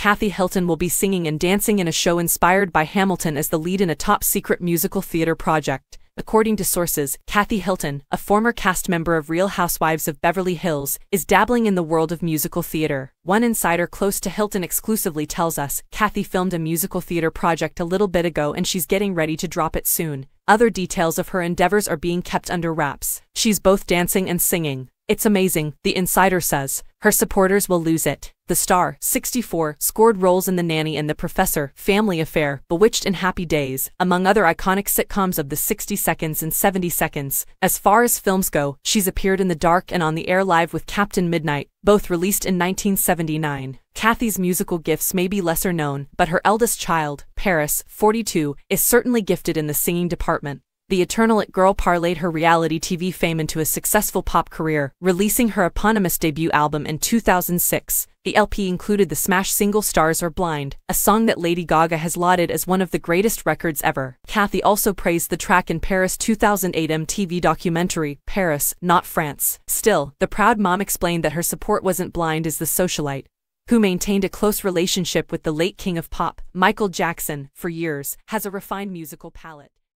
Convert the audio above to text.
Kathy Hilton will be singing and dancing in a show inspired by Hamilton as the lead in a top-secret musical theater project. According to sources, Kathy Hilton, a former cast member of Real Housewives of Beverly Hills, is dabbling in the world of musical theater. One insider close to Hilton exclusively tells us, Kathy filmed a musical theater project a little bit ago and she's getting ready to drop it soon. Other details of her endeavors are being kept under wraps. She's both dancing and singing. It's amazing, the insider says. Her supporters will lose it. The star, 64, scored roles in The Nanny and The Professor, Family Affair, Bewitched and Happy Days, among other iconic sitcoms of the 60 Seconds and 70 Seconds. As far as films go, she's appeared in The Dark and On the Air Live with Captain Midnight, both released in 1979. Kathy's musical gifts may be lesser known, but her eldest child, Paris, 42, is certainly gifted in the singing department the Eternal It Girl parlayed her reality TV fame into a successful pop career, releasing her eponymous debut album in 2006. The LP included the smash single Stars Are Blind, a song that Lady Gaga has lauded as one of the greatest records ever. Kathy also praised the track in Paris' 2008 MTV documentary, Paris, Not France. Still, the proud mom explained that her support wasn't blind as the socialite, who maintained a close relationship with the late king of pop, Michael Jackson, for years, has a refined musical palette.